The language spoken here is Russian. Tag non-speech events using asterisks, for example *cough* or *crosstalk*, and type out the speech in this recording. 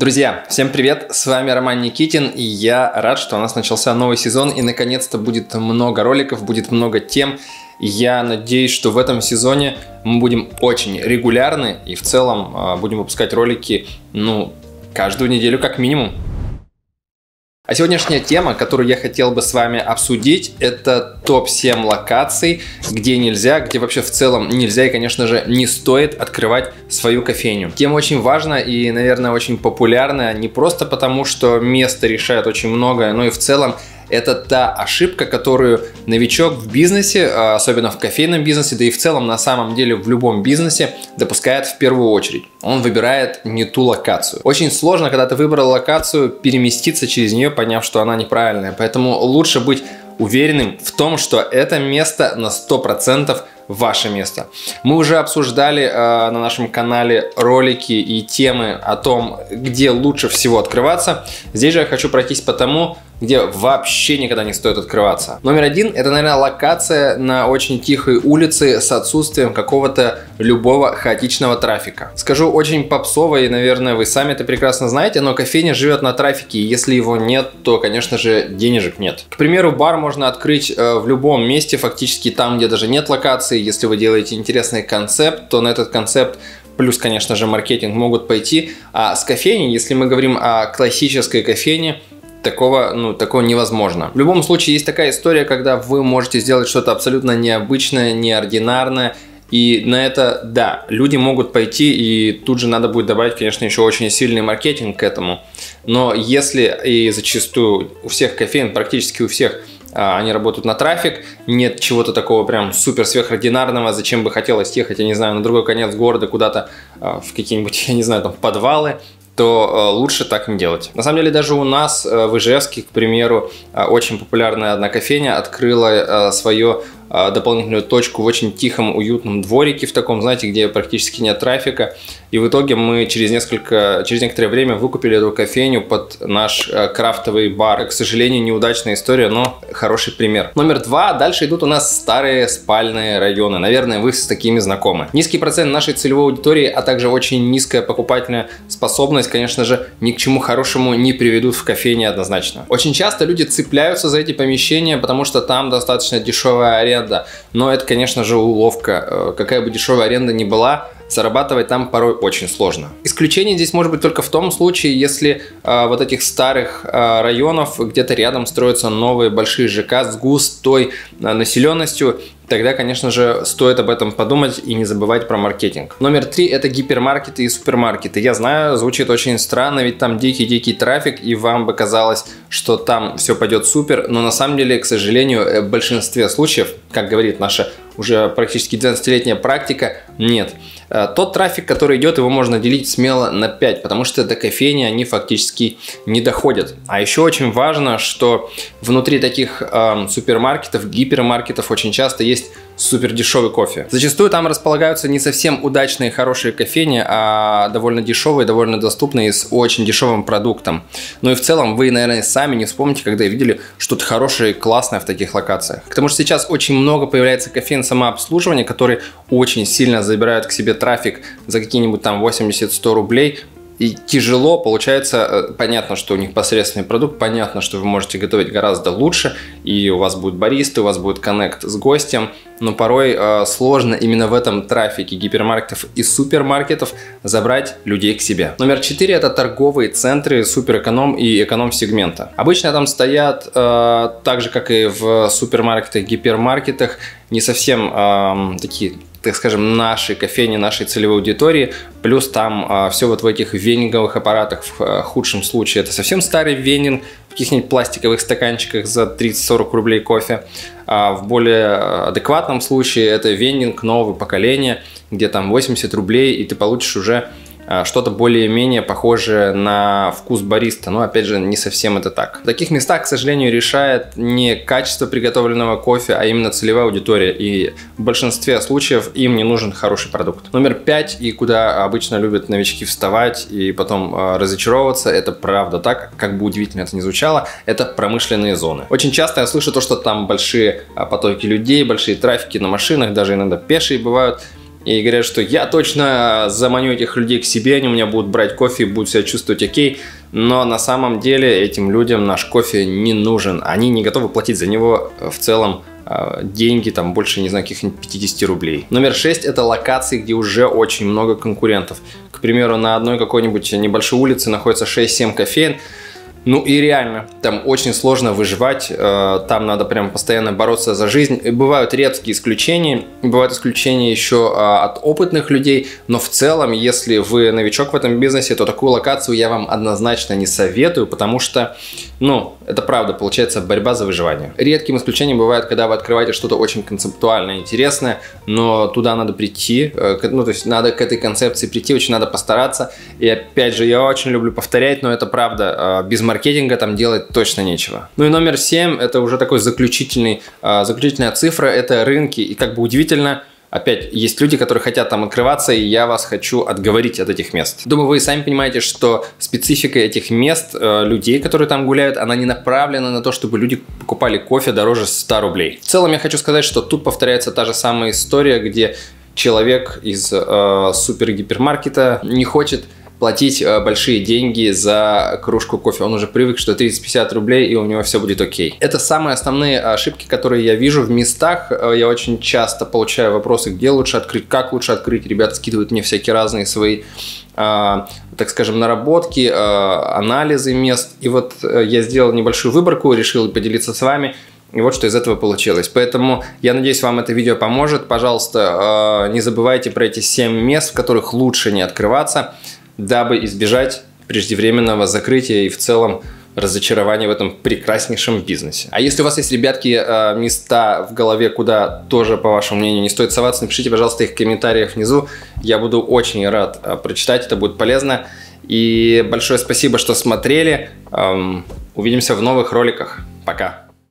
Друзья, всем привет! С вами Роман Никитин, и я рад, что у нас начался новый сезон, и наконец-то будет много роликов, будет много тем. Я надеюсь, что в этом сезоне мы будем очень регулярны и в целом а, будем выпускать ролики, ну, каждую неделю как минимум. А сегодняшняя тема, которую я хотел бы с вами обсудить, это топ-7 локаций, где нельзя, где вообще в целом нельзя и, конечно же, не стоит открывать свою кофейню. Тема очень важна и, наверное, очень популярная не просто потому, что место решает очень многое, но и в целом это та ошибка, которую новичок в бизнесе, а, особенно в кофейном бизнесе, да и в целом на самом деле в любом бизнесе допускает в первую очередь. Он выбирает не ту локацию. Очень сложно, когда ты выбрал локацию, переместиться через нее, поняв, что она неправильная. Поэтому лучше быть уверенным в том, что это место на 100% ваше место. Мы уже обсуждали э, на нашем канале ролики и темы о том, где лучше всего открываться. Здесь же я хочу пройтись по тому, где вообще никогда не стоит открываться. Номер один – это, наверное, локация на очень тихой улице с отсутствием какого-то любого хаотичного трафика. Скажу очень попсово, и, наверное, вы сами это прекрасно знаете, но кофейня живет на трафике, и если его нет, то, конечно же, денежек нет. К примеру, бар можно открыть э, в любом месте, фактически там, где даже нет локации. Если вы делаете интересный концепт, то на этот концепт плюс, конечно же, маркетинг могут пойти. А с кофейней, если мы говорим о классической кофейне, такого, ну, такого невозможно. В любом случае, есть такая история, когда вы можете сделать что-то абсолютно необычное, неординарное, и на это, да, люди могут пойти, и тут же надо будет добавить, конечно, еще очень сильный маркетинг к этому. Но если, и зачастую у всех кофеин, практически у всех, а, они работают на трафик, нет чего-то такого прям супер сверхординарного, зачем бы хотелось ехать, я не знаю, на другой конец города куда-то а, в какие-нибудь, *laughs* я не знаю, там подвалы, то э, лучше так не делать. На самом деле даже у нас э, в Ижевске, к примеру, э, очень популярная одна кофейня открыла свое дополнительную точку в очень тихом, уютном дворике, в таком, знаете, где практически нет трафика. И в итоге мы через, несколько, через некоторое время выкупили эту кофейню под наш э, крафтовый бар. К сожалению, неудачная история, но хороший пример. Номер два. Дальше идут у нас старые спальные районы. Наверное, вы с такими знакомы. Низкий процент нашей целевой аудитории, а также очень низкая покупательная способность, конечно же, ни к чему хорошему не приведут в кофейне однозначно. Очень часто люди цепляются за эти помещения, потому что там достаточно дешевая аренда аренда. Но это, конечно же, уловка. Э, какая бы дешевая аренда ни была, зарабатывать там порой очень сложно. Исключение здесь может быть только в том случае, если э, вот этих старых э, районов где-то рядом строятся новые большие ЖК с густой э, населенностью, тогда, конечно же, стоит об этом подумать и не забывать про маркетинг. Номер три – это гипермаркеты и супермаркеты. Я знаю, звучит очень странно, ведь там дикий-дикий трафик, и вам бы казалось, что там все пойдет супер, но на самом деле, к сожалению, э, в большинстве случаев, как говорит наша уже практически 12-летняя практика, нет. Э, тот трафик, который идет, его можно делить смело на 5, потому что до кофейни они фактически не доходят. А еще очень важно, что внутри таких э, супермаркетов, гипермаркетов очень часто есть супер дешевый кофе. Зачастую там располагаются не совсем удачные хорошие кофейни, а довольно дешевые, довольно доступные с очень дешевым продуктом. Ну и в целом вы, наверное, сами не вспомните, когда видели что-то хорошее и классное в таких локациях. К тому же сейчас очень много появляется кофеин самообслуживания, которые очень сильно забирают к себе трафик за какие-нибудь там 80-100 рублей, и тяжело, получается, э, понятно, что у них посредственный продукт, понятно, что вы можете готовить гораздо лучше, и у вас будет баристы, у вас будет коннект с гостем, но порой э, сложно именно в этом трафике гипермаркетов и супермаркетов забрать людей к себе. Номер 4 это торговые центры суперэконом и эконом сегмента. Обычно там стоят, э, так же как и в супермаркетах, гипермаркетах, не совсем э, такие так скажем, нашей кофейни, нашей целевой аудитории, плюс там а, все вот в этих венинговых аппаратах, в а, худшем случае это совсем старый венинг, в каких-нибудь пластиковых стаканчиках за 30-40 рублей кофе, а в более адекватном случае это венинг нового поколения, где там 80 рублей, и ты получишь уже а, что-то более-менее похожее на вкус бариста, но опять же не совсем это так. В таких местах, к сожалению, решает не качество приготовленного кофе, а именно целевая аудитория, и в большинстве случаев им не нужен хороший продукт. Номер пять, и куда обычно любят новички вставать и потом э, разочаровываться, это правда так, как бы удивительно это ни звучало, это промышленные зоны. Очень часто я слышу то, что там большие потоки людей, большие трафики на машинах, даже иногда пешие бывают, и говорят, что я точно заманю этих людей к себе, они у меня будут брать кофе и будут себя чувствовать окей. Но на самом деле этим людям наш кофе не нужен. Они не готовы платить за него в целом а, деньги, там больше, не знаю, каких-нибудь 50 рублей. Номер 6 это локации, где уже очень много конкурентов. К примеру, на одной какой-нибудь небольшой улице находится 6-7 кофеин, ну и реально, там очень сложно выживать, э, там надо прям постоянно бороться за жизнь. И бывают редкие исключения, бывают исключения еще а, от опытных людей, но в целом, если вы новичок в этом бизнесе, то такую локацию я вам однозначно не советую, потому что, ну, это правда, получается борьба за выживание. Редким исключением бывает, когда вы открываете что-то очень концептуальное, интересное, но туда надо прийти, э, ну, то есть надо к этой концепции прийти, очень надо постараться. И опять же, я очень люблю повторять, но это правда, э, без маркетинга там делать точно нечего. Ну и номер 7, это уже такой заключительный, э, заключительная цифра, это рынки. И как бы удивительно, Опять, есть люди, которые хотят там открываться, и я вас хочу отговорить от этих мест. Думаю, вы сами понимаете, что специфика этих мест, э, людей, которые там гуляют, она не направлена на то, чтобы люди покупали кофе дороже 100 рублей. В целом, я хочу сказать, что тут повторяется та же самая история, где человек из э, супер-гипермаркета не хочет платить э, большие деньги за кружку кофе. Он уже привык, что 30-50 рублей, и у него все будет окей. Это самые основные ошибки, которые я вижу в местах. Э, я очень часто получаю вопросы, где лучше открыть, как лучше открыть. Ребята скидывают мне всякие разные свои э, так скажем, наработки, анализы мест. И вот я сделал небольшую выборку, решил поделиться с вами. И вот что из этого получилось. Поэтому я надеюсь, вам это видео поможет. Пожалуйста, не забывайте про эти 7 мест, в которых лучше не открываться дабы избежать преждевременного закрытия и в целом разочарования в этом прекраснейшем бизнесе. А если у вас есть, ребятки, э, места в голове, куда тоже, по вашему мнению, не стоит соваться, напишите, пожалуйста, их в комментариях внизу. Я буду очень рад э, прочитать, это будет полезно. И большое спасибо, что смотрели. Эм, увидимся в новых роликах. Пока.